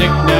Played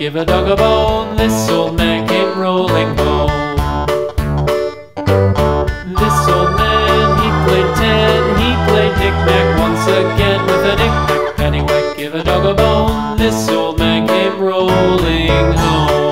give a dog a bone. This old man came rolling home. This old man, he played ten. He played knick-knack once again with a knick-knack, paddywhack, give a dog a bone. This old man came rolling home.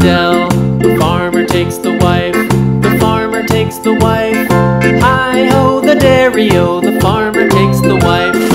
The farmer takes the wife, the farmer takes the wife. Hi ho, the dairy-o, the farmer takes the wife.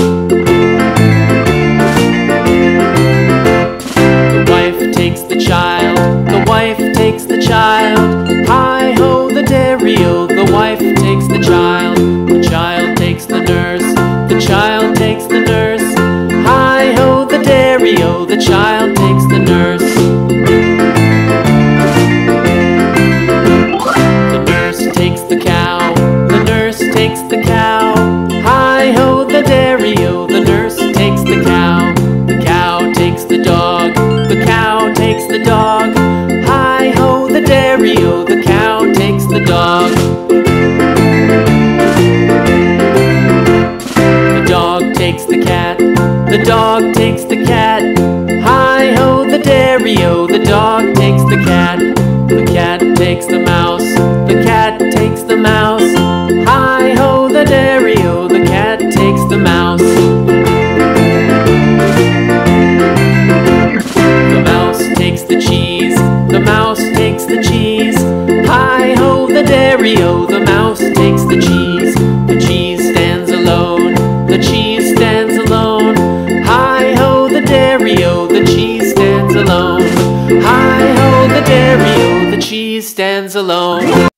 The dog takes the cat. Hi ho, the dairy-o, the dog takes the cat. The cat takes the mouse, alone.